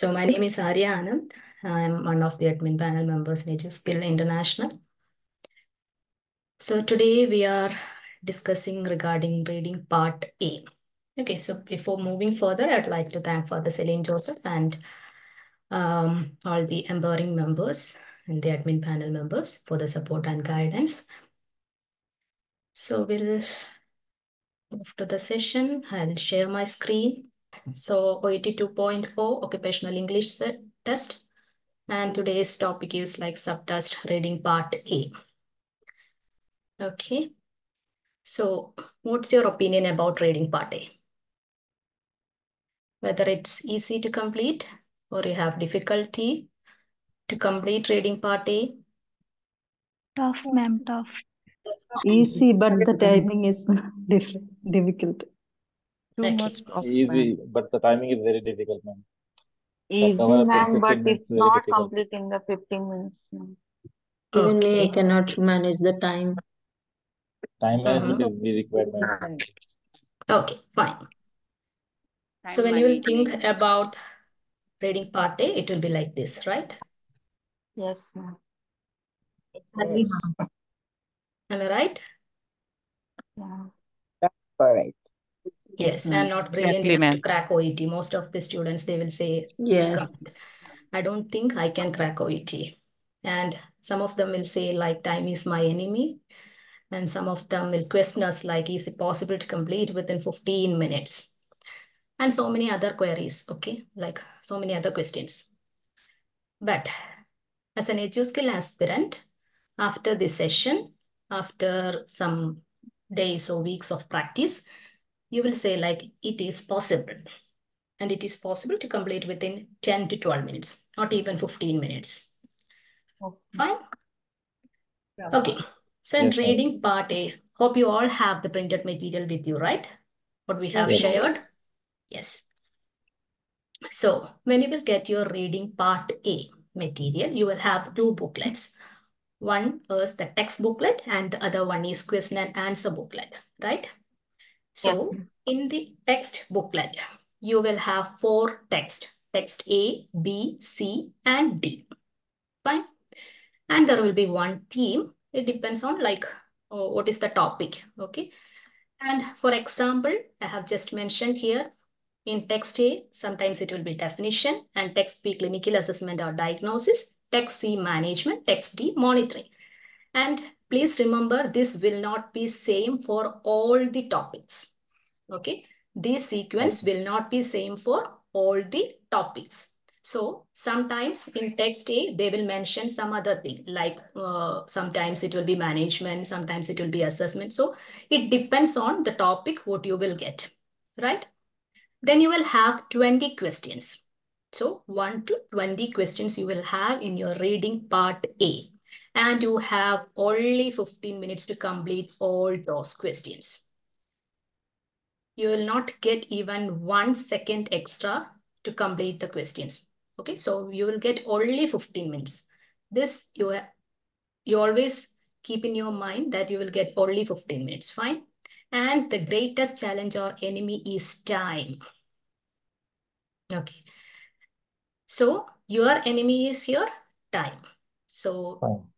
So my name is Arya Anand. I'm one of the admin panel members in Skill International. So today we are discussing regarding reading part A. Okay, so before moving further, I'd like to thank Father Saleen Joseph and um, all the empowering members and the admin panel members for the support and guidance. So we'll move to the session. I'll share my screen. So OET 2.0 occupational English set, test. And today's topic is like subtest reading part A. Okay. So what's your opinion about reading part A? Whether it's easy to complete or you have difficulty to complete reading part A? Tough, ma'am, tough. Easy, but the timing is different, difficult. Too Okay. much of Easy, but the timing is very difficult, man. Easy, cover up in ma'am, 15 but it's not difficult. complete in the 15 minutes. ma'am. Even me, I cannot manage the time. Time management Mhm. is the required, ma'am. Okay, fine. So when you will think about reading part A, it will be like this, right? Yes, ma'am. Am I right? Yeah. That's Correct. Yes, ma'am. I'm not brilliant Exactly, enough to crack OET. Most of the students, they will say Yes. I don't think I can crack OET. And some of them will say like time is my enemy. And some of them will question us like, is it possible to complete within 15 minutes? And so many other queries, okay? Like so many other questions. But as an EduSkill aspirant, after this session, after some days or weeks of practice, you will say like it is possible. And it is possible to complete within 10 to 12 minutes, not even 15 minutes. Okay. Fine? Okay. So in Yes, ma'am. reading part A, hope you all have the printed material with you, right? What we have Yes. shared? Yes. So when you will get your reading part A material, you will have two booklets. One is the text booklet and the other one is question and answer booklet, right? So in the text booklet, you will have four text, text A, B, C, and D. Fine. And there will be one theme. It depends on like uh, what is the topic. Okay. And for example, I have just mentioned here in text A, sometimes it will be definition and text B, clinical assessment or diagnosis, text C, management, text D, monitoring. And please remember, this will not be same for all the topics. Okay. This sequence will not be same for all the topics. So sometimes in text A, they will mention some other thing, like uh, sometimes it will be management, sometimes it will be assessment. So it depends on the topic what you will get, right? Then you will have 20 questions. So 1 to 20 questions you will have in your reading part A. And you have only 15 minutes to complete all those questions. You will not get even one second extra to complete the questions. Okay, so you will get only 15 minutes. This you, you always keep in your mind that you will get only 15 minutes, fine? And the greatest challenge or enemy is time. Okay. So your enemy is your time. So.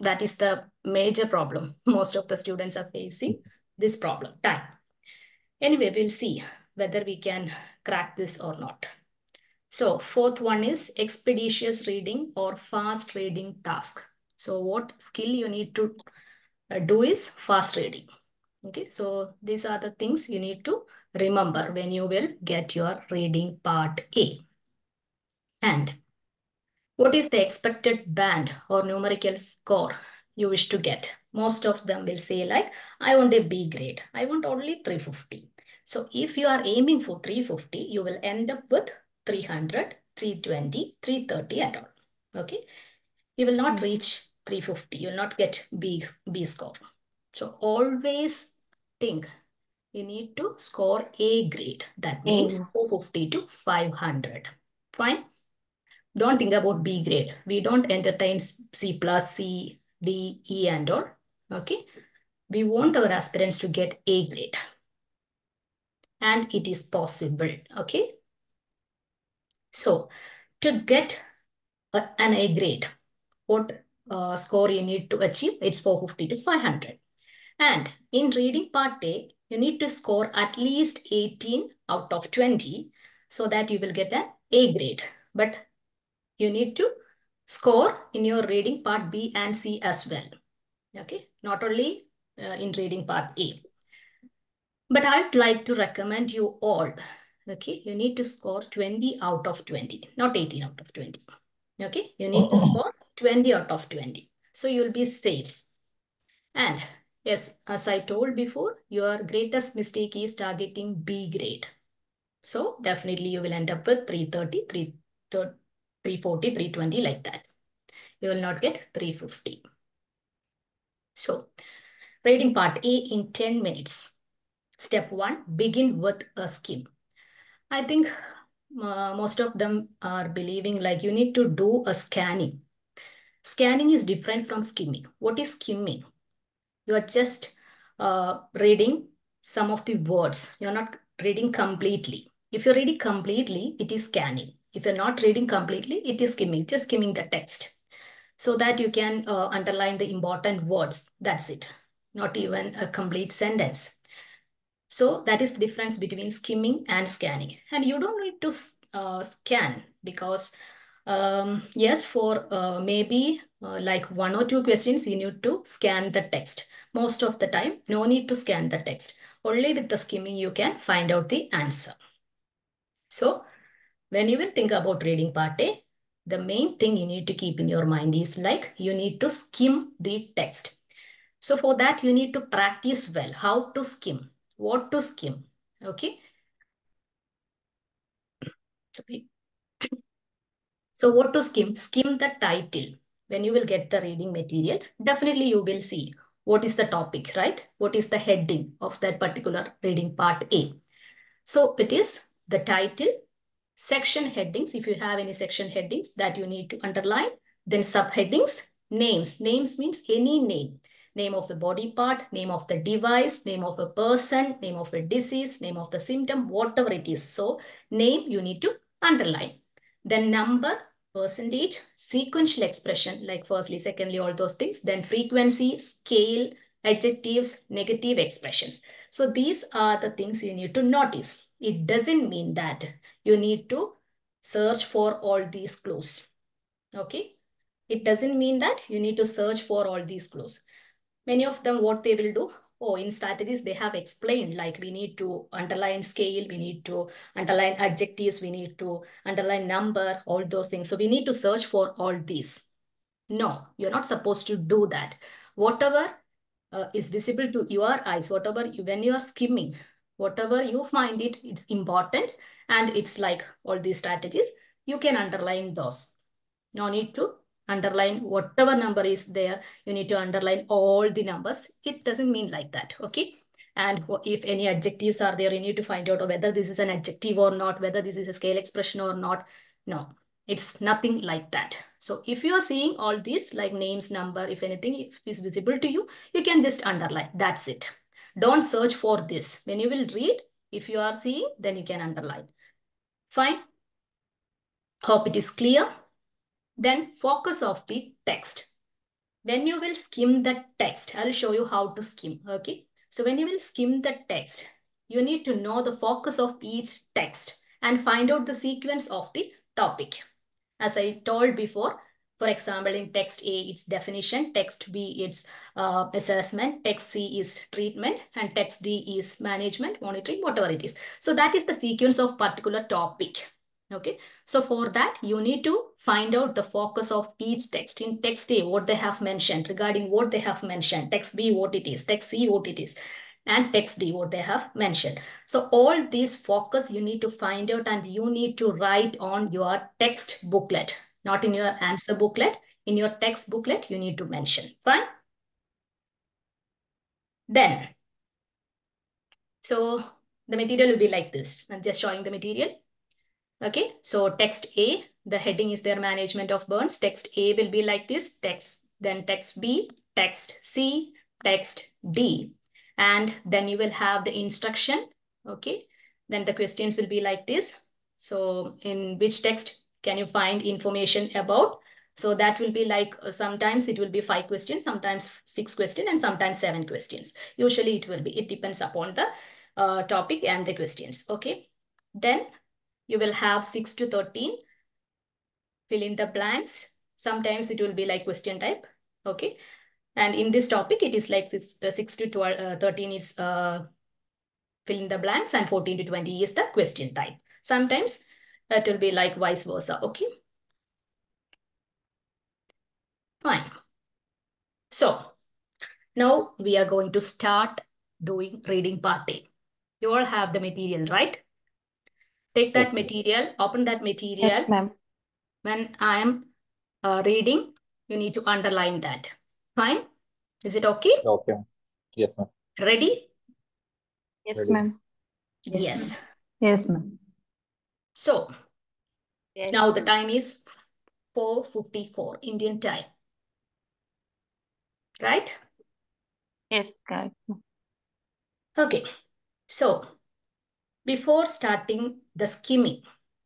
That is the major problem most of the students are facing this problem time. Anyway we'll see whether we can crack this or not. So fourth one is expeditious reading or fast reading task. So what skill you need to uh, do is fast reading. Okay so these are the things you need to remember when you will get your reading part a. And what is the expected band or numerical score you wish to get? Most of them will say like, I want a B grade. I want only 350. So if you are aiming for 350, you will end up with 300, 320, 330 and all. Okay. You will not hmm. reach 350. You will not get B, B score. So always think you need to score A grade. That hmm. means 450 to 500. Fine. Don't think about B grade. We don't entertain C plus, C, D, E and all. Okay. We want our aspirants to get A grade. And it is possible. Okay. So to get a, an A grade, what uh, score you need to achieve? It's 450 to 500. And in reading part A, you need to score at least 18 out of 20 so that you will get an A grade. But you need to score in your reading part B and C as well. Okay, not only uh, in reading part A. But I'd like to recommend you all, okay, you need to score 20 out of 20, not 18 out of 20. Okay, you need to score 20 out of 20. So you'll be safe. And yes, as I told before, your greatest mistake is targeting B grade. So definitely you will end up with 330, 340, 320 like that. You will not get 350. So reading part A in 10 minutes. Step one, begin with a skim. I think uh, most of them are believing like you need to do a scanning. Scanning is different from skimming. What is skimming? You are just uh, reading some of the words. You're not reading completely. If you're reading completely, it is scanning. If you're not reading completely, it is skimming, just skimming the text. So that you can uh, underline the important words. That's it. Not even a complete sentence. So that is the difference between skimming and scanning. And you don't need to uh, scan because um, yes, for uh, maybe uh, like one or two questions, you need to scan the text. Most of the time, no need to scan the text. Only with the skimming, you can find out the answer. So when you will think about reading part A, the main thing you need to keep in your mind is like you need to skim the text. So for that, you need to practice well how to skim what to skim. Okay. So what to skim? Skim the title. When you will get the reading material, definitely you will see what is the topic, right? What is the heading of that particular reading part A. So it is the title, section headings, if you have any section headings that you need to underline, then subheadings, names. Names means any name name of a body part, name of the device, name of a person, name of a disease, name of the symptom, whatever it is. So name you need to underline. Then number, percentage, sequential expression like firstly, secondly, all those things. Then frequency, scale, adjectives, negative expressions. So these are the things you need to notice. It doesn't mean that you need to search for all these clues. Okay. It doesn't mean that you need to search for all these clues. Many of them what they will do? Oh in strategies they have explained like we need to underline scale we need to underline adjectives we need to underline number all those things. So we need to search for all these. No you're not supposed to do that. Whatever uh, is visible to your eyes whatever you, when you are skimming whatever you find it it's important and it's like all these strategies you can underline those no need to underline whatever number is there. You need to underline all the numbers. It doesn't mean like that, okay? And if any adjectives are there, you need to find out whether this is an adjective or not, whether this is a scale expression or not. No, it's nothing like that. So if you are seeing all these like names, number, if anything is visible to you, you can just underline. That's it. Don't search for this. When you will read, if you are seeing, then you can underline. Fine. Hope it is clear. Then focus of the text. When you will skim the text, I'll show you how to skim, okay? So when you will skim the text, you need to know the focus of each text and find out the sequence of the topic. As I told before, for example, in text A, it's definition, text B, it's uh, assessment, text C is treatment, and text D is management, monitoring, whatever it is. So that is the sequence of particular topic. Okay, so for that, you need to find out the focus of each text. In text A, what they have mentioned regarding what they have mentioned, text B, what it is, text C, what it is, and text D, what they have mentioned. So all these focus you need to find out and you need to write on your text booklet, not in your answer booklet. In your text booklet, you need to mention. Fine? Then, so the material will be like this. I'm just showing the material. Okay, so text A, the heading is their management of burns. Text A will be like this, text, then text B, text C, text D. And then you will have the instruction, okay? Then the questions will be like this. So in which text can you find information about? So that will be like uh, sometimes it will be five questions, sometimes six questions, and sometimes seven questions. Usually it will be, it depends upon the uh, topic and the questions. Okay. Then you will have six to 13. Fill in the blanks. Sometimes it will be like question type. Okay. And in this topic, it is like six, uh, six to 12, uh, 13 is uh, fill in the blanks and 14 to 20 is the question type. Sometimes it will be like vice versa. Okay. Fine. So now we are going to start doing reading part A. You all have the material, right? Take that Yes, material, open that material. Yes, ma'am. When I am uh, reading, you need to underline that. Fine? Is it okay? Okay. Yes, ma'am. Ready? Yes, ma'am. Yes, Yes. Yes, ma'am. So Yes, now the time is 4.54 Indian time. Right? Yes, correct. Okay. So before starting the skimming,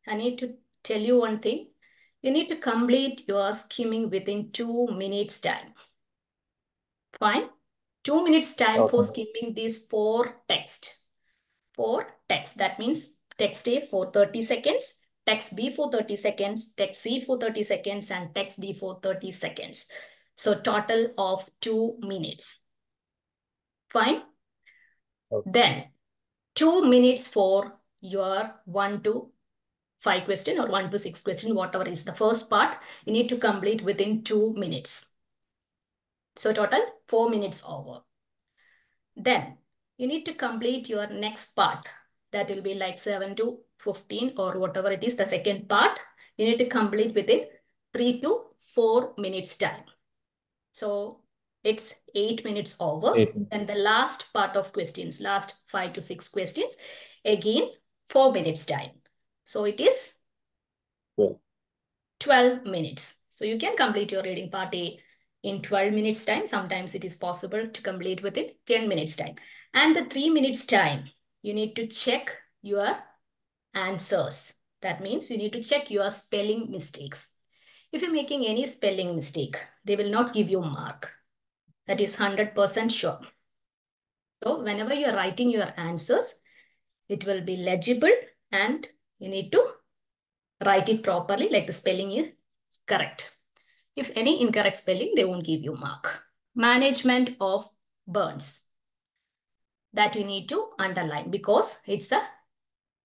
I need to tell you one thing. You need to complete your skimming within two minutes time. Fine? Two minutes time for Okay. skimming these four text. Four text. That means text A for 30 seconds, text B for 30 seconds, text C for 30 seconds, and text D for 30 seconds. So total of two minutes. Fine? Okay. Then two minutes for your one to five question or one to six question, whatever is the first part, you need to complete within two minutes. So total four minutes over. Then you need to complete your next part. That will be like 7 to 15 or whatever it is, the second part. You need to complete within three to four minutes time. So it's eight minutes over. Eight And the last part of questions, last five to six questions, again, four minutes time. So it is Twelve. 12 minutes. So you can complete your reading part A in 12 minutes time. Sometimes it is possible to complete within 10 minutes time. And the three minutes time, you need to check your answers. That means you need to check your spelling mistakes. If you're making any spelling mistake, they will not give you mark. That is 100% sure. So whenever you're writing your answers, it will be legible and you need to write it properly, like the spelling is correct. If any incorrect spelling, they won't give you mark. Management of burns. That you need to underline because it's the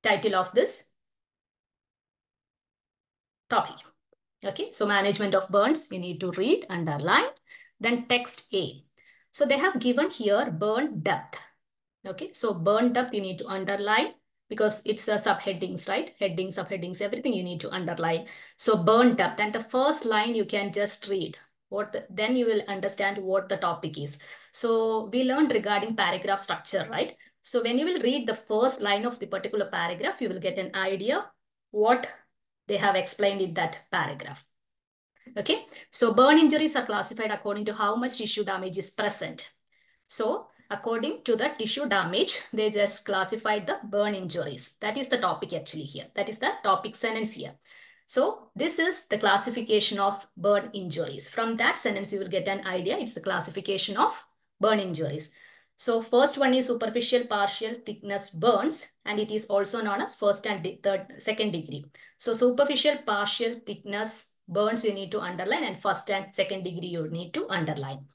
title of this topic. Okay, so management of burns, you need to read, underline. Then text A. So they have given here burn depth. Okay, so burn depth you need to underline because it's the subheadings, right? Headings, subheadings, everything you need to underline. So burn depth and the first line you can just read. What the, then you will understand what the topic is. So we learned regarding paragraph structure, right? So when you will read the first line of the particular paragraph, you will get an idea what they have explained in that paragraph. Okay, so burn injuries are classified according to how much tissue damage is present. So according to the tissue damage, they just classified the burn injuries. That is the topic actually here. That is the topic sentence here. So this is the classification of burn injuries. From that sentence, you will get an idea. It's the classification of burn injuries. So first one is superficial partial thickness burns, and it is also known as first and third, second degree. So superficial partial thickness burns you need to underline and first and second degree you need to underline.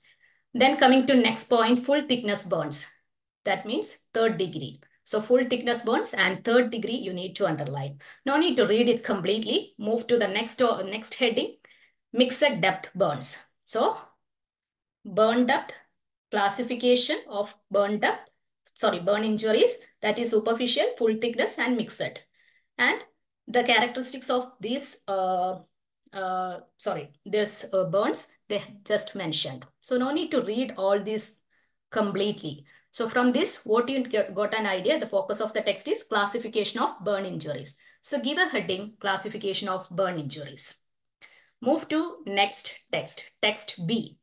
Then coming to next point, full thickness burns. That means third degree. So full thickness burns and third degree you need to underline. No need to read it completely. Move to the next, uh, next heading, mixed depth burns. So burn depth, classification of burn depth, sorry, burn injuries, that is superficial, full thickness and mixed. And the characteristics of these, uh, uh, sorry, this uh, burns, they just mentioned. So no need to read all this completely. So from this, what you got an idea, the focus of the text is classification of burn injuries. So give a heading, classification of burn injuries. Move to next text, text B.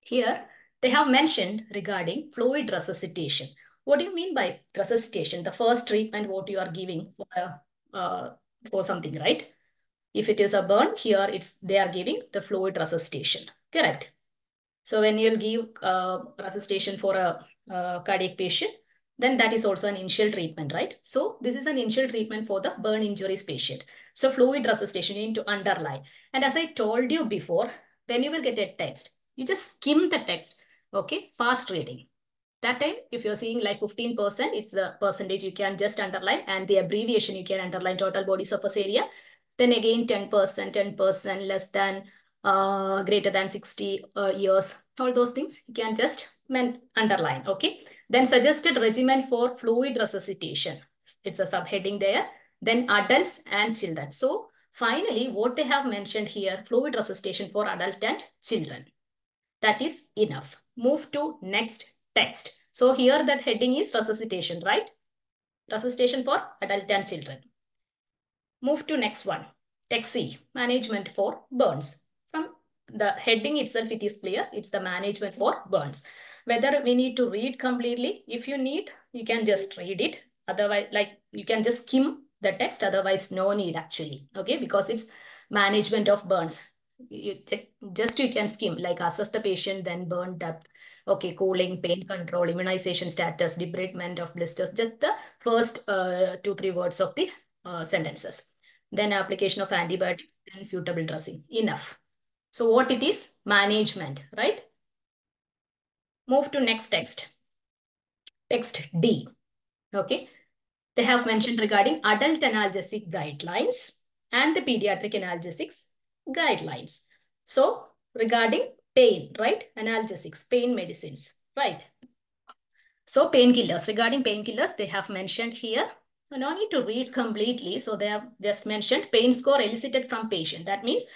Here, they have mentioned regarding fluid resuscitation. What do you mean by resuscitation? The first treatment what you are giving for uh, for something, right? If it is a burn, here it's they are giving the fluid resuscitation, correct? So when you'll give uh, resuscitation for a, a cardiac patient, then that is also an initial treatment, right? So this is an initial treatment for the burn injuries patient. So fluid resuscitation, need to underline. And as I told you before, when you will get a text, you just skim the text, okay? Fast reading. That time, if you're seeing like 15%, it's the percentage you can just underline and the abbreviation you can underline total body surface area. Then again, 10%, 10% less than, uh, greater than 60 uh, years, all those things you can just underline, okay? Then suggested regimen for fluid resuscitation. It's a subheading there. Then adults and children. So finally, what they have mentioned here, fluid resuscitation for adult and children. That is enough. Move to next text. So here that heading is resuscitation, right? Resuscitation for adult and children. Move to next one. Text C, management for burns. The heading itself, it is clear. It's the management for burns. Whether we need to read completely, if you need, you can just read it. Otherwise, like you can just skim the text. Otherwise, no need actually. Okay, because it's management of burns. You just you can skim like assess the patient, then burn depth, okay, cooling, pain control, immunization status, debridement of blisters. Just the first uh, two three words of the uh, sentences. Then application of antibiotics, then suitable dressing. Enough. So what it is? Management, right? Move to next text. Text D. Okay. They have mentioned regarding adult analgesic guidelines and the pediatric analgesics guidelines. So regarding pain, right? Analgesics, pain medicines, right? So painkillers, regarding painkillers, they have mentioned here. So no need to read completely. So they have just mentioned pain score elicited from patient. That means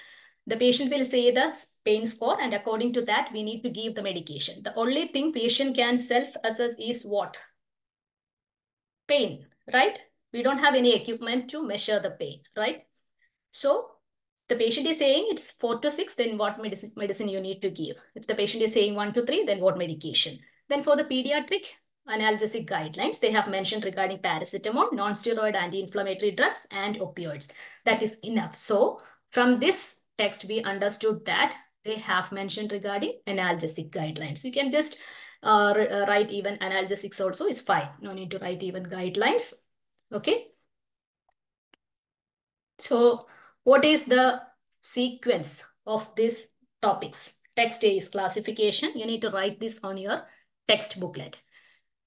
the patient will say the pain score and according to that, we need to give the medication. The only thing patient can self-assess is what? Pain, right? We don't have any equipment to measure the pain, right? So the patient is saying it's four to six, then what medicine, medicine you need to give? If the patient is saying one to three, then what medication? Then for the pediatric analgesic guidelines, they have mentioned regarding paracetamol, non-steroid anti-inflammatory drugs, and opioids. That is enough. So from this text, we understood that they have mentioned regarding analgesic guidelines. You can just uh, write even analgesics also is fine. No need to write even guidelines. Okay. So what is the sequence of these topics? Text A is classification. You need to write this on your text booklet.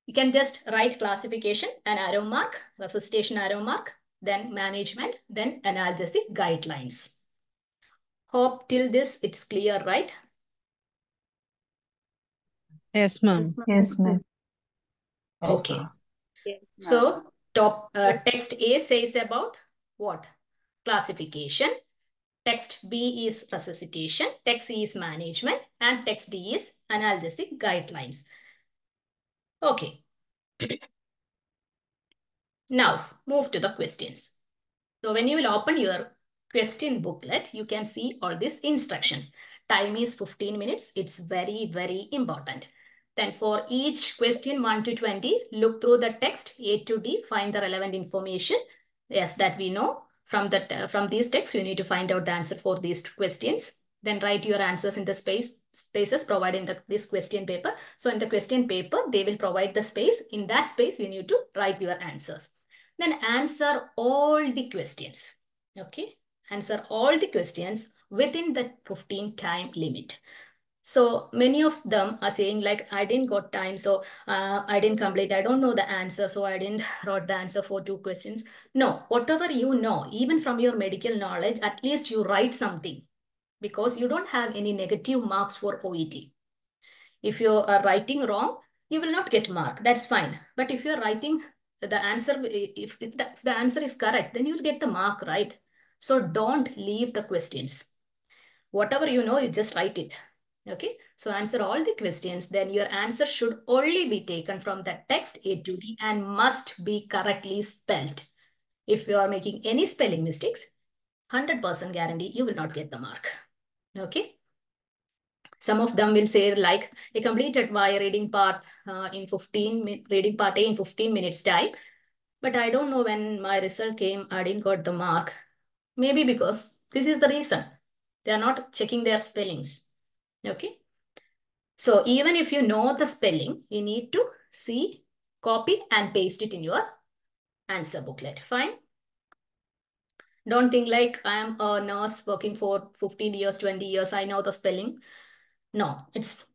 You can just write classification, an arrow mark, resuscitation arrow mark, then management, then analgesic guidelines. Hope till this it's clear, right? Yes, ma'am. Yes, ma'am. Okay. Yes, ma'am. So top uh, Yes. text A says about what? Classification. Text B is resuscitation. Text C is management. And text D is analgesic guidelines. Okay. Now move to the questions. So when you will open your question booklet, you can see all these instructions. Time is 15 minutes. It's very, very important. Then for each question 1 to 20, look through the text A to D, find the relevant information. Yes, that we know. From, the, from these texts, you need to find out the answer for these questions. Then write your answers in the space spaces provided in the, this question paper. So in the question paper, they will provide the space. In that space, you need to write your answers. Then answer all the questions. Okay. Answer all the questions within the 15 time limit. So many of them are saying like, I didn't got time, so uh, I didn't complete. I don't know the answer, so I didn't wrote the answer for two questions. No, whatever you know, even from your medical knowledge, at least you write something because you don't have any negative marks for OET. If you are writing wrong, you will not get mark. That's fine. But if you're writing the answer, if, if, the, if the answer is correct, then you'll get the mark, right? So don't leave the questions. Whatever you know, you just write it. Okay, so answer all the questions. Then your answer should only be taken from the text A to D and must be correctly spelled. If you are making any spelling mistakes, 100% guarantee you will not get the mark. Okay. Some of them will say like a completed my reading part uh, in 15 reading part A in 15 minutes time. But I don't know when my result came, I didn't got the mark. Maybe because this is the reason. They are not checking their spellings. Okay. So even if you know the spelling, you need to see, copy and paste it in your answer booklet. Fine. Don't think like I am a nurse working for 15 years, 20 years. I know the spelling. No, it's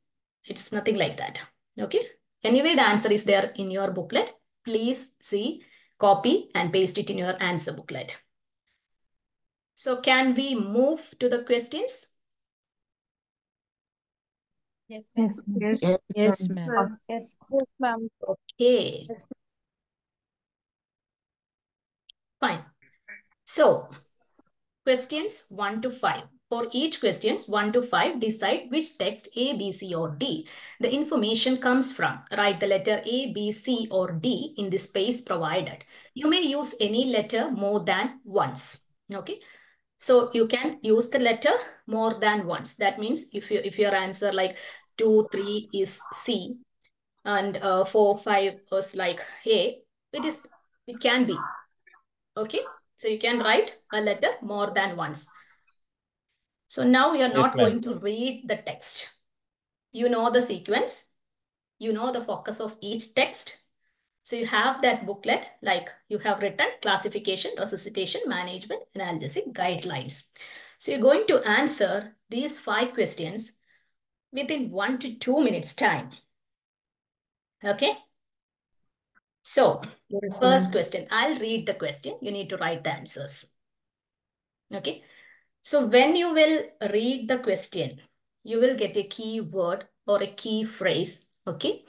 it's nothing like that. Okay. Anyway, the answer is there in your booklet. Please see, copy and paste it in your answer booklet. So can we move to the questions? Yes. Yes, ma'am. Yes. Yes, Yes, ma'am. ma'am. Yes. Yes, ma'am. Okay. Fine. So, questions 1 to 5. For each questions 1 to 5, decide which text A, B, C or D the information comes from. Write the letter A, B, C or D in the space provided. You may use any letter more than once. Okay. So you can use the letter more than once. That means if you if your answer like 2, 3 is C and uh, 4, 5 is like A, it is it can be. Okay. So you can write a letter more than once. So now you're not ma'am. going to read the text. You know the sequence. You know the focus of each text. So you have that booklet, like you have written classification, resuscitation, management, analgesic guidelines. So you're going to answer these five questions within one to two minutes time. Okay. So Yes, first question, I'll read the question. You need to write the answers. Okay. So when you will read the question, you will get a key word or a key phrase. Okay.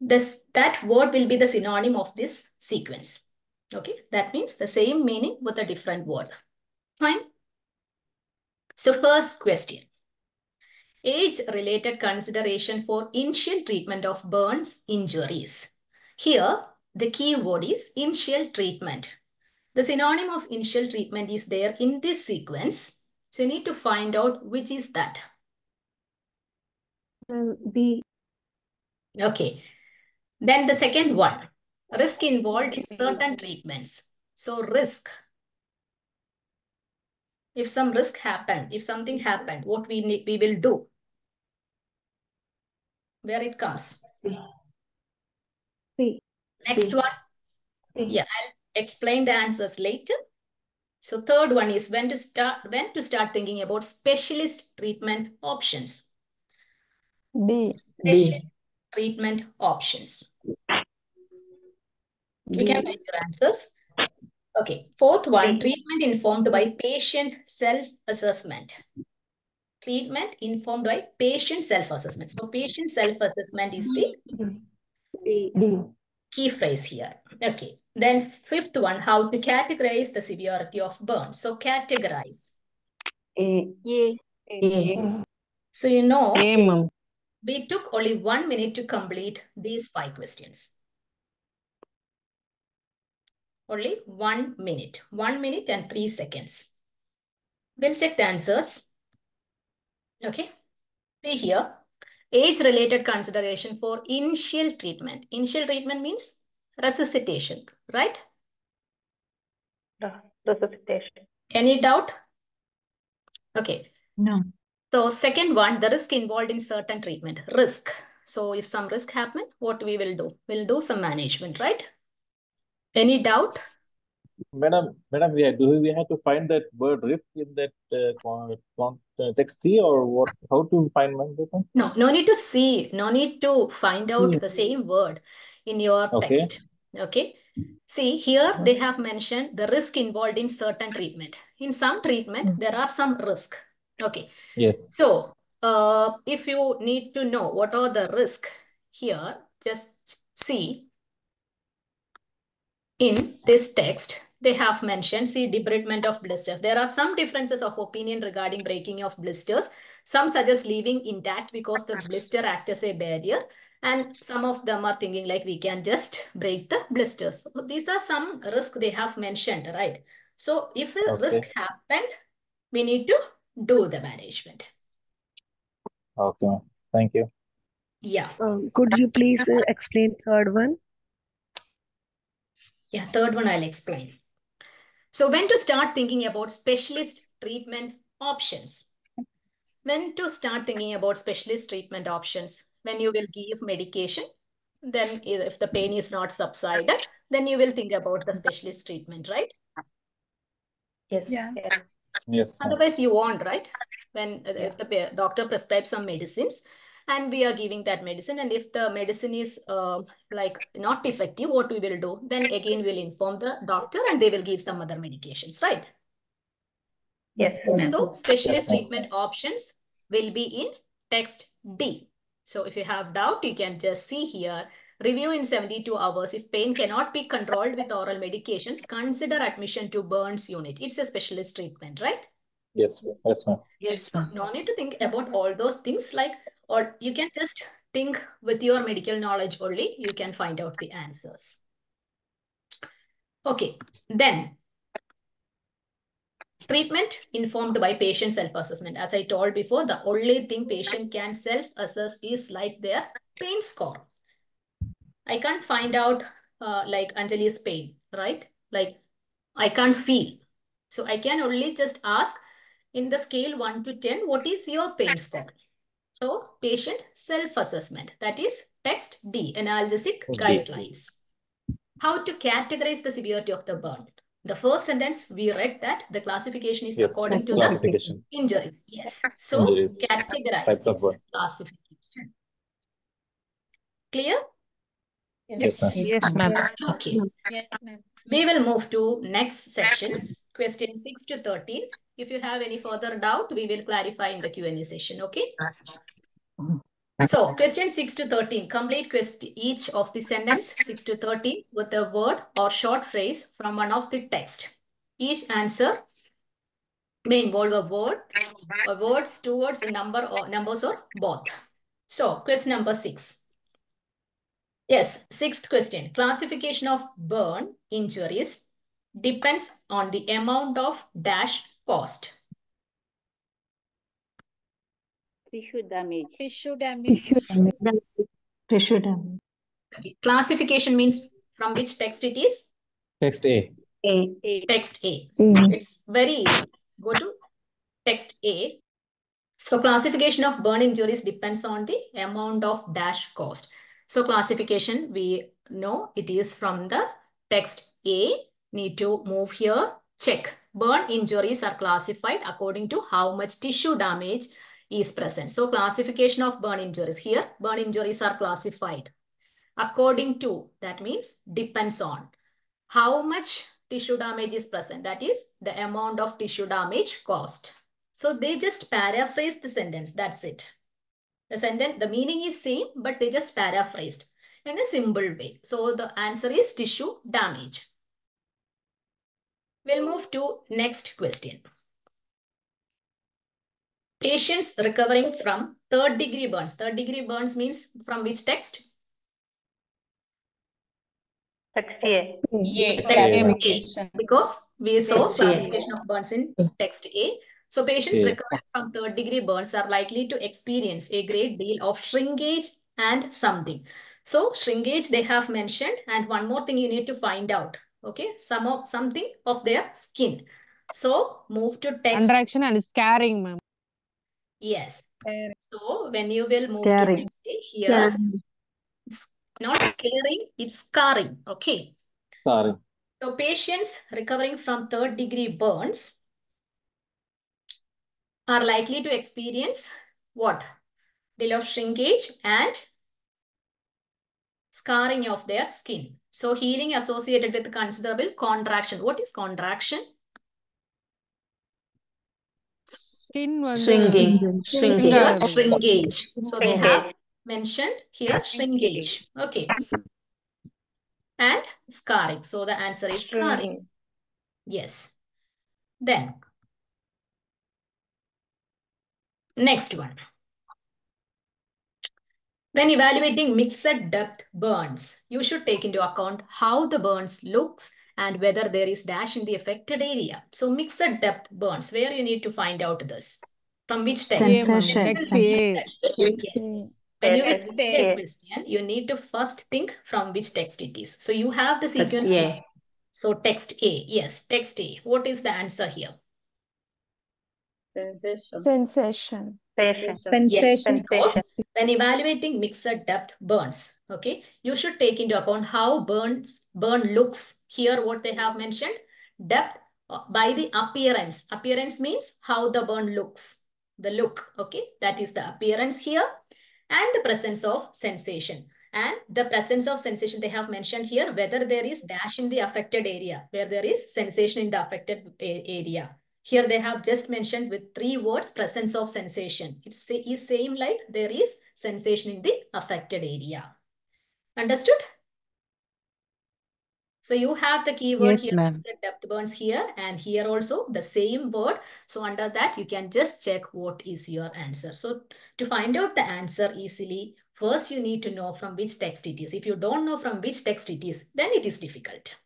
This, that word will be the synonym of this sequence. Okay. That means the same meaning with a different word. Fine. So first question. Age-related consideration for initial treatment of burns injuries. Here, the key word is initial treatment. The synonym of initial treatment is there in this sequence. So you need to find out which is that. Um, B. Okay. Then the second one, risk involved in certain treatments. So risk. If some risk happened, if something happened, what we need, we will do. Where it comes. C. Next one. Yeah, I'll explain the answers later. So third one is when to start when to start thinking about specialist treatment options. D. Special treatment options. You can write your answers. Okay. Fourth one, treatment informed by patient self-assessment. Treatment informed by patient self-assessment. So patient self-assessment is the D. D. key phrase here. Okay. Then fifth one, how to categorize the severity of burns. So categorize. A. A. A. So you know, A, ma'am. We took only one minute to complete these five questions. Only one minute. One minute and three seconds. We'll check the answers. Okay. See here. Age-related consideration for initial treatment. Initial treatment means resuscitation, right? Resuscitation. Any doubt? Okay. No. So second one, the risk involved in certain treatment. Risk. So if some risk happen, what we will do? We'll do some management, right? Any doubt? Madam, madam, we have, do we have to find that word risk in that uh, uh, text C or what? How to find that? No, no need to see, no need to find out the same word in your Okay. text. Okay. See, here they have mentioned the risk involved in certain treatment. In some treatment, there are some risk. Okay. Yes. So, uh, if you need to know what are the risk here, just see in this text, they have mentioned, see debridement of blisters. There are some differences of opinion regarding breaking of blisters. Some suggest leaving intact because the blister acts as a barrier. And some of them are thinking like we can just break the blisters. So These are some risks they have mentioned, right? So if a Okay. risk happened, we need to do the management. Okay. Thank you. Yeah. Um, could you please uh, explain third one? Yeah, third one I'll explain. So when to start thinking about specialist treatment options? When to start thinking about specialist treatment options? When you will give medication, then if the pain is not subsided, then you will think about the specialist treatment, right? Yes. Yeah. Yes. Otherwise, you won't, right? When uh, if the doctor prescribes some medicines and we are giving that medicine, and if the medicine is uh, like not effective, what we will do? Then again, we'll inform the doctor and they will give some other medications, right? Yes, So specialist Yes, treatment options will be in text D. So if you have doubt, you can just see here. Review in 72 hours. If pain cannot be controlled with oral medications, consider admission to Burns unit. It's a specialist treatment, right? Yes, yes, ma'am. Yes, no need to think about all those things like, or you can just think with your medical knowledge only, you can find out the answers. Okay, then treatment informed by patient self-assessment. As I told before, the only thing patient can self-assess is like their pain score. I can't find out uh, like Anjali's pain, right? Like I can't feel. So I can only just ask in the scale 1 to 10, what is your pain score? So patient self-assessment, that is text D, analgesic Okay. guidelines. How to categorize the severity of the burn. The first sentence we read that the classification is Yes, according to the injuries. Yes. So Injuries. categorize Types this classification. Clear? Yes, ma'am. Yes, ma'am. Okay. Yes, ma'am. We will move to next section, question 6 to 13. If you have any further doubt, we will clarify in the Q&A session, okay? So, question 6 to 13, complete quest each of the sentence 6 to 13 with a word or short phrase from one of the text. Each answer may involve a word or words, two words, a number or numbers or both. So, question number 6. Yes, sixth question. Classification of burn injuries depends on the amount of dash cost. Tissue damage. Tissue damage. Tissue damage. Okay. Classification means from which text it is? Text A. A. A. Text A. So Mm. It's very easy. Go to text A. So classification of burn injuries depends on the amount of dash cost. So classification, we know it is from the text A. Need to move here. Check. Burn injuries are classified according to how much tissue damage is present. So classification of burn injuries here, burn injuries are classified according to, that means depends on how much tissue damage is present. That is the amount of tissue damage caused. So they just paraphrase the sentence. That's it. The sentence, the meaning is same, but they just paraphrased in a simple way. So the answer is tissue damage. We'll move to next question. Patients recovering from third degree burns. Third degree burns means from which text? Text A. Yeah. Text A. Because we saw Text A. classification of burns in text A. So patients A. recovering from third degree burns are likely to experience a great deal of shrinkage and something. So shrinkage they have mentioned and one more thing you need to find out. Okay, some of something of their skin. So move to text. Contraction and scarring, ma'am. Yes. So when you will move Scarring. to text A here, it's not scaring, it's scarring. Okay. Sorry. So patients recovering from third degree burns are likely to experience what? Deal of shrinkage and scarring of their skin. So healing associated with considerable contraction. What is contraction? Skin shrinking. Shrinking. Shrinkage. So they have mentioned here shrinkage. Okay. And scarring. So the answer is scarring. Yes. Then next one. When evaluating mixed depth burns, you should take into account how the burns looks and whether there is dash in the affected area. So mixed depth burns, where you need to find out this. From which text? A, ma'am. Sensation. Yes. When you will Text take A. a question, you need to first think from which text it is. So you have the sequence A. So text A, yes, text A. What is the answer here? Sensation. Sensation. Sensation. Yes, Sensation. because when evaluating mixed depth burns, okay, you should take into account how burns burn looks. Here, what they have mentioned, depth uh, by the appearance. Appearance means how the burn looks, the look, okay, that is the appearance here, and the presence of sensation. And the presence of sensation they have mentioned here, whether there is dash in the affected area, where there is sensation in the affected area. Here they have just mentioned with three words, presence of sensation. It's say, is same like there is sensation in the affected area. Understood? So you have the keyword Yes, here, depth burns here and here also the same word. So under that, you can just check what is your answer. So to find out the answer easily, first you need to know from which text it is. If you don't know from which text it is, then it is difficult.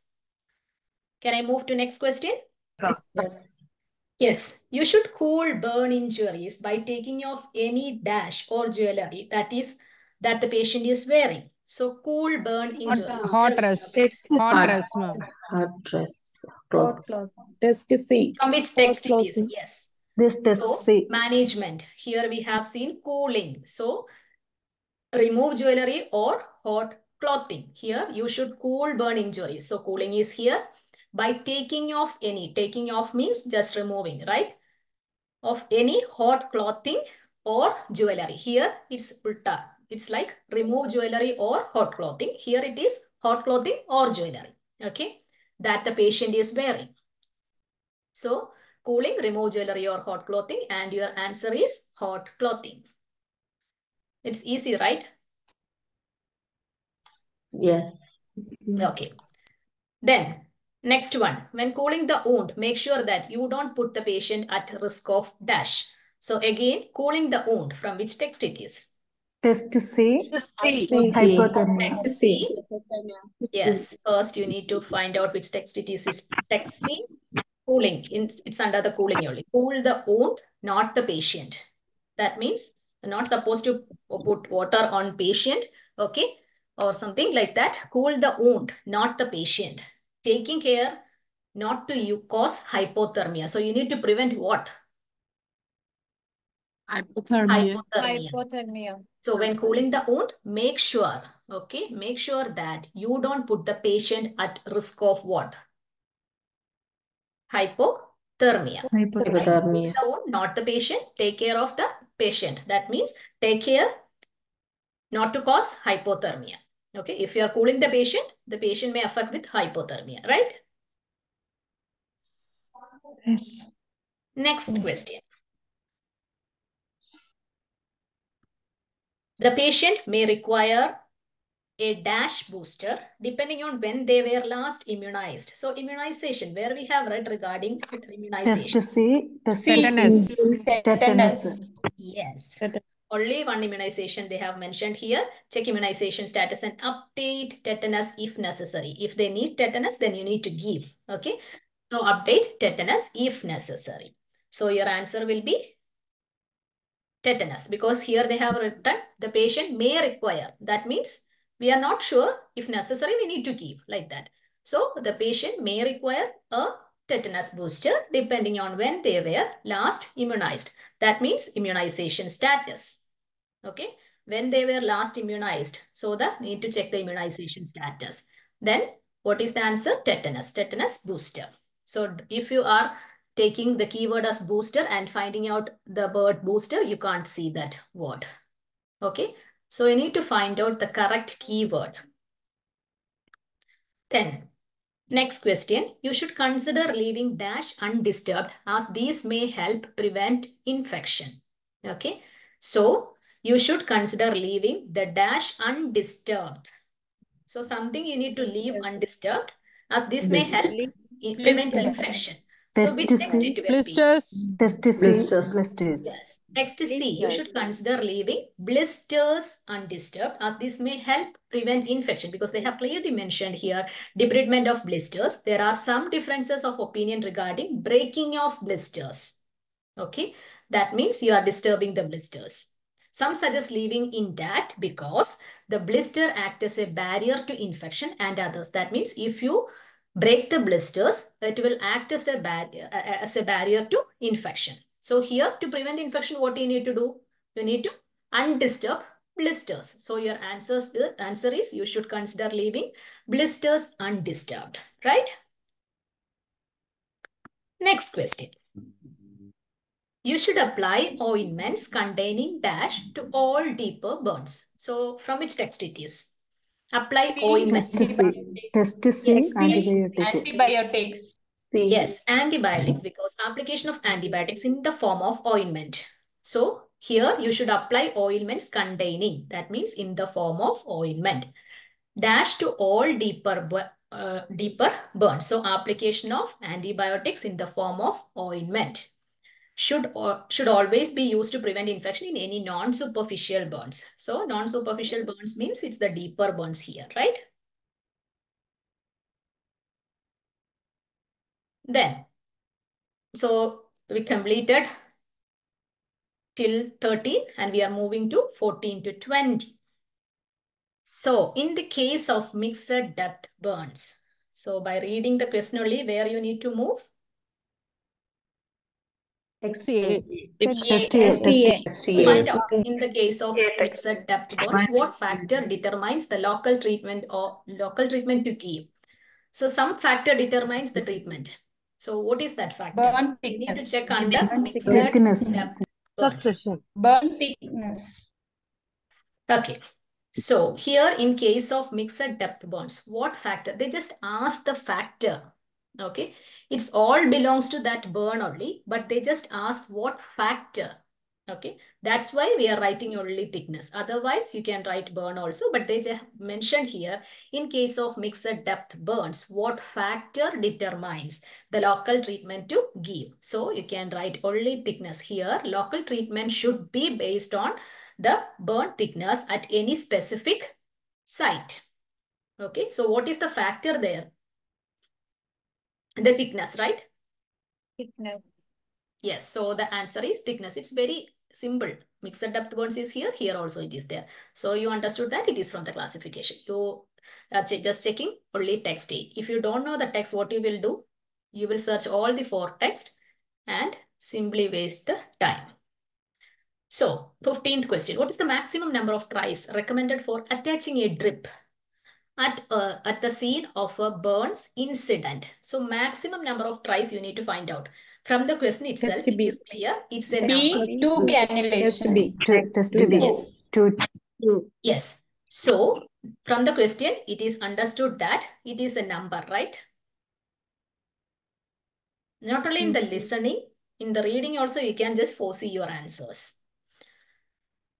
Can I move to next question? Yes. Yes, you should cool burn injuries by taking off any dash or jewelry that is that the patient is wearing. So cool burn injuries. Hot dress. Hot Hot. dress, ma'am. Hot dress. Clothes. Test C. From which text it is? clothing. Yes. This test So C. management. Here we have seen cooling. So remove jewelry or hot clothing. Here you should cool burn injuries. So cooling is here. By taking off any, taking off means just removing, right? Of any hot clothing or jewelry. Here it's ulta. It's like remove jewelry or hot clothing. Here it is hot clothing or jewelry. Okay. That the patient is wearing. So cooling, remove jewelry or hot clothing and your answer is hot clothing. It's easy, right? Yes. Okay. Then next one, when cooling the wound, make sure that you don't put the patient at risk of dash. So again, cooling the wound, from which text it is? Test C. C. Hypothermia. Text C. Yes, first you need to find out which text it is. Is text C cooling? It's under the cooling only. Cool the wound, not the patient. That means you're not supposed to put water on patient, okay? Or something like that. Cool the wound, not the patient. Taking care not to you cause hypothermia. So you need to prevent what? Hypothermia. Hypothermia. Hypothermia. So when cooling the wound, make sure, okay, make sure that you don't put the patient at risk of what? Hypothermia. Hypothermia. The wound, not the patient. Take care of the patient. That means take care not to cause hypothermia. Okay, if you are cooling the patient, the patient may affect with hypothermia, right? Yes. Next hmm. question. The patient may require a dash booster depending on when they were last immunized. So immunization, where we have read regarding Test immunization. C. Test Tetanus. Tetanus. Yes. Tetanus. Only one immunization they have mentioned here. Check immunization status and update tetanus if necessary. If they need tetanus, then you need to give. Okay. So update tetanus if necessary. So your answer will be tetanus because here they have written the patient may require. That means we are not sure if necessary we need to give like that. So the patient may require a tetanus booster depending on when they were last immunized. That means immunization status. Okay. When they were last immunized. So the need to check the immunization status. Then what is the answer? Tetanus. Tetanus booster. So if you are taking the keyword as booster and finding out the word booster, you can't see that word. Okay. So you need to find out the correct keyword. Then Next question. You should consider leaving dash undisturbed as these may help prevent infection. Okay. So you should consider leaving the dash undisturbed. So something you need to leave undisturbed as this may help in prevent Blisters. infection. So which C. text it will be? Blisters. Blisters. Blisters. Yes. Next is C. You should consider leaving blisters undisturbed as this may help prevent infection because they have clearly mentioned here debridement of blisters. There are some differences of opinion regarding breaking of blisters. Okay. That means you are disturbing the blisters. Some suggest leaving intact because the blister act as a barrier to infection and others. That means if you break the blisters, it will act as a, as a barrier to infection. So here to prevent infection, what you need to do? You need to undisturb blisters. So your answers, the answer is you should consider leaving blisters undisturbed, right? Next question. You should apply ointments containing dash to all deeper burns. So from which text it is? Apply ointments. Test C. Test C Yes, antibiotic. Antibiotics. C. Yes, antibiotics because application of antibiotics in the form of ointment. So here you should apply ointments containing, that means in the form of ointment. Dash to all deeper, bu- uh, deeper burns. So application of antibiotics in the form of ointment should or should always be used to prevent infection in any non-superficial burns. So non-superficial burns means it's the deeper burns here, right? Then, so we completed till 13 and we are moving to 14 to 20. So in the case of mixed depth burns, so by reading the question only, where you need to move? Test A. STA. Test A. Find out in the case of mixed depth burns, what factor determines the local treatment or local treatment to give? So some factor determines the treatment. So what is that factor? Burn We need to thickness. check under mixed Thickness. depth burns. Burn thickness. Okay. So here in case of mixed depth burns, what factor? They just ask the factor. Okay. It's all belongs to that burn only, but they just ask what factor. Okay. That's why we are writing only thickness. Otherwise, you can write burn also, but they just mentioned here in case of mixed depth burns, what factor determines the local treatment to give. So you can write only thickness here. Local treatment should be based on the burn thickness at any specific site. Okay, so what is the factor there? The thickness, right? Thickness. Yes, so the answer is thickness. It's very simple. Mixed depth burns is here, here also it is there. So you understood that it is from the classification. You are che- just checking only text A. If you don't know the text, what you will do? You will search all the four text and simply waste the time. So, 15th question. What is the maximum number of tries recommended for attaching a drip at, uh, at the scene of a burns incident? So, maximum number of tries you need to find out. From the question itself, it is clear. It's a B number. to Test cannulation. B. T- Test B. Yes. Two. Yes. So, from the question, it is understood that it is a number, right? Not only in the listening, in the reading also, you can just foresee your answers.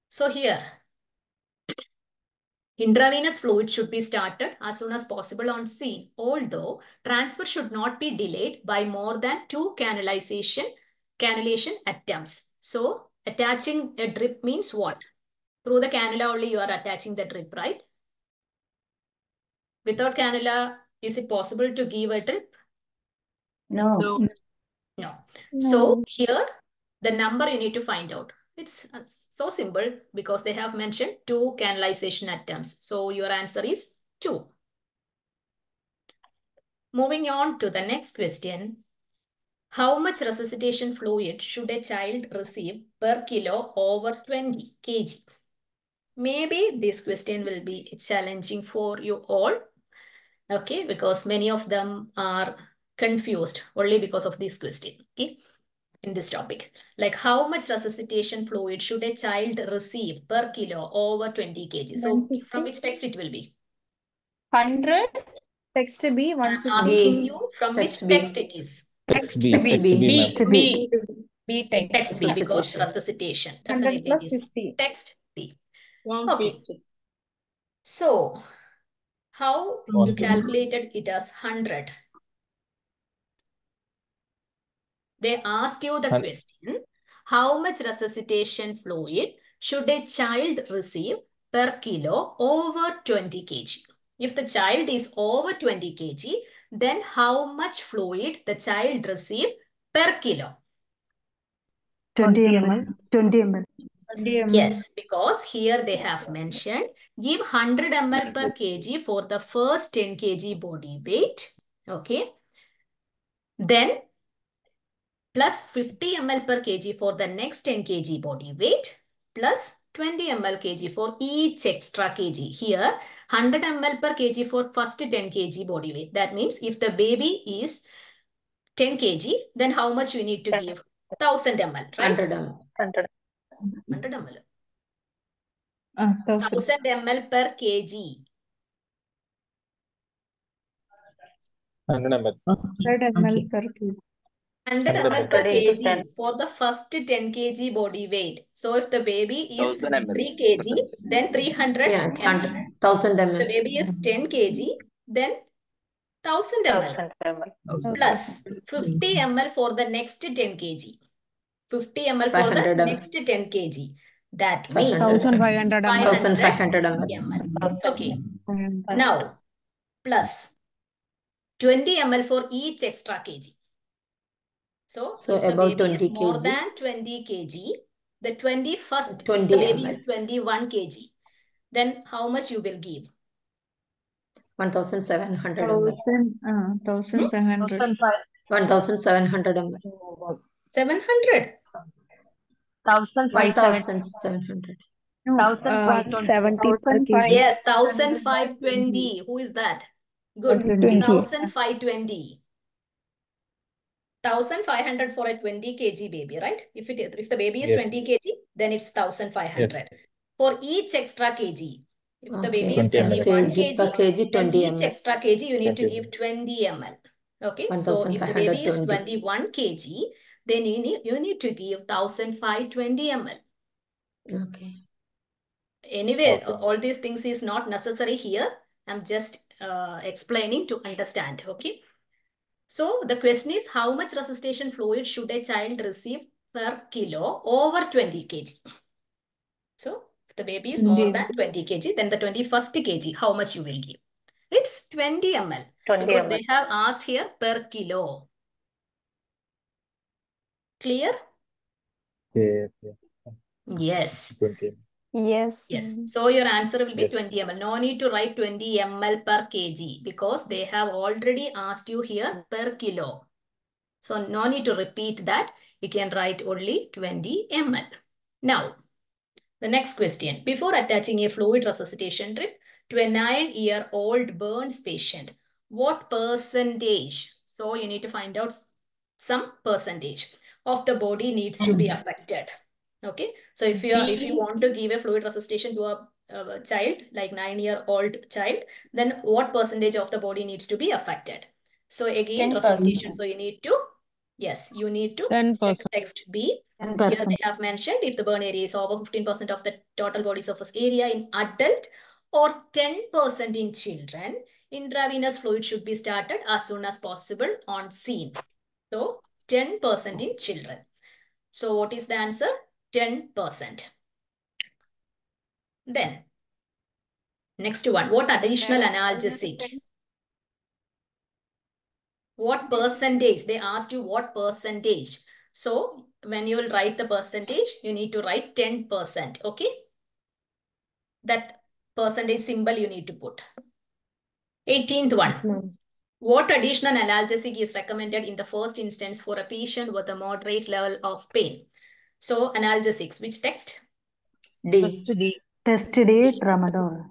So here, intravenous fluid should be started as soon as possible on scene, although transfer should not be delayed by more than two cannulization, cannulation attempts. So attaching a drip means what? Through the cannula only you are attaching the drip, right? Without cannula, is it possible to give a drip? No. No. No. So here, the number you need to find out. It's uh, so simple because they have mentioned two canalization attempts. So your answer is two. Moving on to the next question. How much resuscitation fluid should a child receive per kilo over 20 kg? Maybe this question will be challenging for you all. Okay, because many of them are confused only because of this question. Okay, in this topic. Like how much resuscitation fluid should a child receive per kilo over 20 kg? So from which text it will be? 100. Text B, I'm 150. asking B. you from which Text B. text it is. Text B. Text Text B. B, Text ma'am. B. B text. Text B because Resuscitation. resuscitation. 100 Definitely plus 50. text B. 150. So how you calculated it as 100? They asked you the Hun- question, how much resuscitation fluid should a child receive per kilo over 20 kg? If the child is over 20 kg, then how much fluid the child receive per kilo? 20 ml. 20 ml. Yes, because here they have mentioned give 100 ml per kg for the first 10 kg body weight Okay. Then plus 50 ml per kg for the next 10 kg body weight plus 20 ml kg for each extra kg. Here 100 ml per kg for first 10 kg body weight. That means if the baby is 10 kg, then how much you need to give? 1000 ml, right? 100 ml. 100. 100 ml. Uh, thousand. 1000 ml per kg. 100 ml. 100 ml per kg. 100 100 ml per kg 10. for the first 10 kg body weight. So if the baby is 3 kg, then 300 Yeah, ml. 1000 If the baby is 10 kg, then 1000 ml ml. plus 50 ml for the next 10 kg. 50 ml for the next 10 kg. That 500. means 1500 ml. 1500 ml. ml. Okay. Now, plus 20 ml for each extra kg. So, So if the about baby is more kg. than 20 kg, the 21st, 20 the baby ml. is 21 kg, then how much you will give? 1700 ml. Thousand, uh, thousand seven hundred. 1700 ml. 700. 1700. Uh, 70. Yes, 1520. Who is that? Good. 20. 1520. 1500 for a 20 kg baby, right? If it if the baby is Yes. 20 kg, then it's 1500. For each extra kg, if the Okay. baby is 21 kg per kg, kg 20 each ml. extra kg you need to give 20 ml. Okay, so if the baby is 21 kg, then you need you need to give 1520 ml. Okay. Anyway, Okay. all these things is not necessary here. I'm just uh, explaining to understand. Okay. So the question is how much resuscitation fluid should a child receive per kilo over 20 kg? So if the baby is more Indeed. than 20 kg, then the 21st kg, how much you will give? It's 20 ml 20 because ml. they have asked here per kilo. Clear? Okay, okay. Yes. 20 ml. Yes. Yes. Mm-hmm. So your answer will be Yes. 20 ml. No need to write 20 ml per kg because they have already asked you here mm. per kilo. So no need to repeat that. You can write only 20 ml. Now, the next question. Before attaching a fluid resuscitation drip to a nine-year-old burns patient, what percentage? So you need to find out some percentage of the body needs to be mm. affected. Okay. So if you are, if you want to give a fluid resuscitation to a, a child, like nine-year-old child, then what percentage of the body needs to be affected? So again, 10%. resuscitation. So you need to, yes, you need to Ten check percent. text B. Here 10%. they have mentioned if the burn area is over 15% of the total body surface area in adult or 10% in children, intravenous fluid should be started as soon as possible on scene. So 10% in children. So what is the answer? 10%. Then, next one, what additional analgesic? What percentage? They asked you what percentage. So when you will write the percentage, you need to write 10%. Okay. That percentage symbol you need to put. 18th one. Hmm. What additional analgesic is recommended in the first instance for a patient with a moderate level of pain? So analgesics, which text? D. Test day tramadol.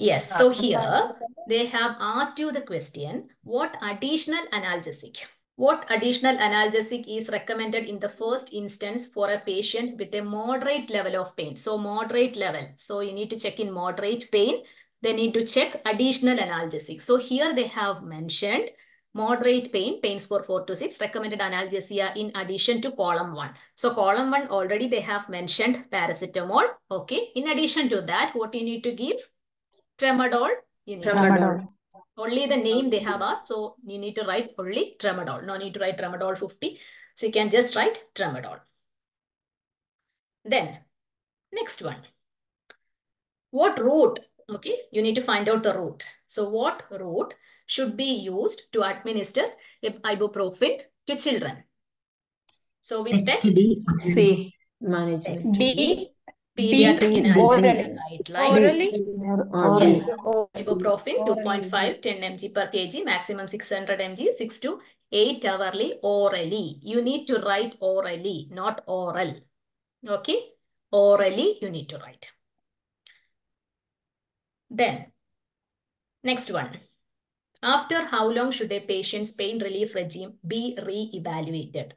Yes. So here they have asked you the question, what additional analgesic? What additional analgesic is recommended in the first instance for a patient with a moderate level of pain? So moderate level. So you need to check in moderate pain. They need to check additional analgesic. So here they have mentioned moderate pain, pain score 4 to 6, recommended analgesia in addition to column 1. So column 1 already they have mentioned paracetamol. Okay. In addition to that, what you need to give? Tramadol. You need Tramadol. only the name they have asked. So you need to write only tramadol. No need to write tramadol 50. So you can just write tramadol. Then next one. What route? Okay, you need to find out the route. So what route should be used to administer ibuprofen to children? So which text? C. Management. D. Pediatric D. analgesia guidelines. Orally? Orally. Yes. Ibuprofen 2.5, 10 mg per kg, maximum 600 mg, 6 to 8 hourly orally. You need to write orally, not oral. Okay? Orally, you need to write. Then, next one. After how long should a patient's pain relief regime be re-evaluated?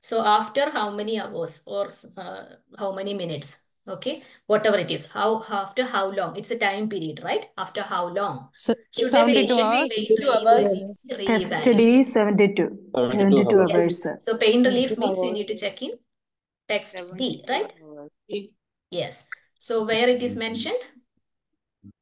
So after how many hours or uh, how many minutes? Okay, whatever it is. How after how long? It's a time period, right? After how long? So, Should 72 hours. pain relief hours. regime Test 72. 72 72 hours. hours. Yes. So pain relief 72 means you need to check in text D, right? Yes. So where it is mentioned?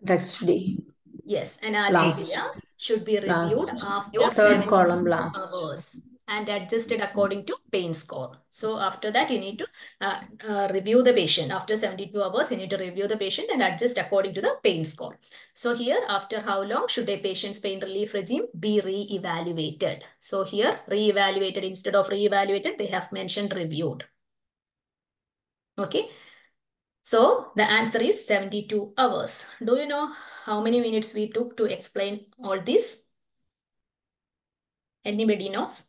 Text D. Yes, Last. Should be reviewed Last. after Third 72 column last. hours and adjusted according to pain score. So after that, you need to uh, uh, review the patient. After 72 hours, you need to review the patient and adjust according to the pain score. So here, after how long should a patient's pain relief regime be re-evaluated? So here, re-evaluated instead of re-evaluated, they have mentioned reviewed. Okay. So the answer is 72 hours. Do you know how many minutes we took to explain all this? Anybody knows?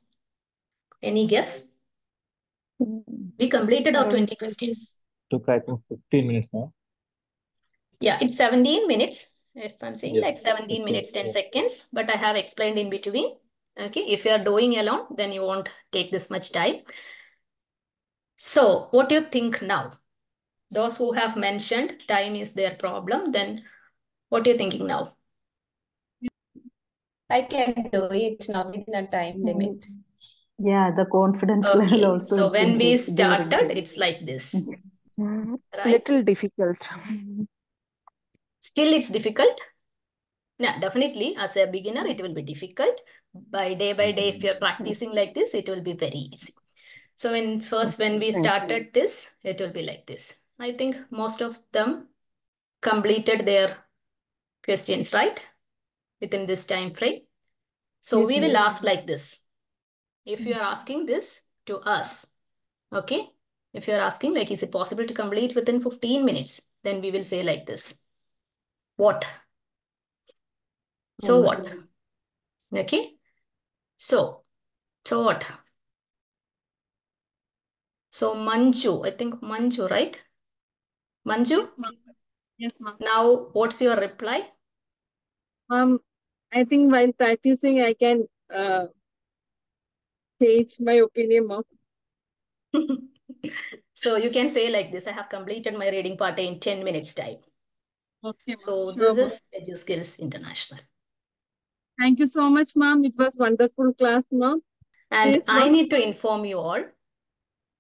Any guess? Hmm. We completed our 20 um, questions. Took, I think, 15 minutes now. Yeah, it's 17 minutes. If I'm saying like 17 minutes, 10 yeah. seconds, but I have explained in between. Okay, if you are doing alone, then you won't take this much time. So, what do you think now? Those who have mentioned time is their problem, then what are you thinking now? I can do it now within a time limit. Yeah, the confidence Okay, level also. so it's when we started, the- it's like this, Mm, right? Little difficult. Still, it's difficult. Yeah, definitely. As a beginner, it will be difficult. By day by day, if you're practicing like this, it will be very easy. So when first, when we started this, it will be like this. I think most of them completed their questions, right? Within this time frame. So Yes, we will yes. ask like this. If hmm. you are asking this to us, okay? If you're asking like, is it possible to complete within 15 minutes? Then we will say like this. What? So oh what? Okay. So, so what? So Manju, I think Manju, right? Manju, Yes, ma'am. now what's your reply? Um, I think while practicing, I can uh, change my opinion, ma'am. So you can say like this, I have completed my reading part in 10 minutes time. Okay. So Sure, this is is EduSkills International. Thank you so much, ma'am. It was wonderful class, ma'am. And I need to inform you all.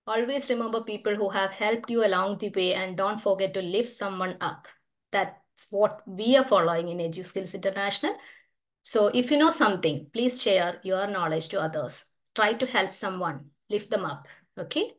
Always remember people who have helped you along the way and don't forget to lift someone up. That's what we are following in EduSkills International. So if you know something, please share your knowledge to others. Try to help someone, lift them up. Okay?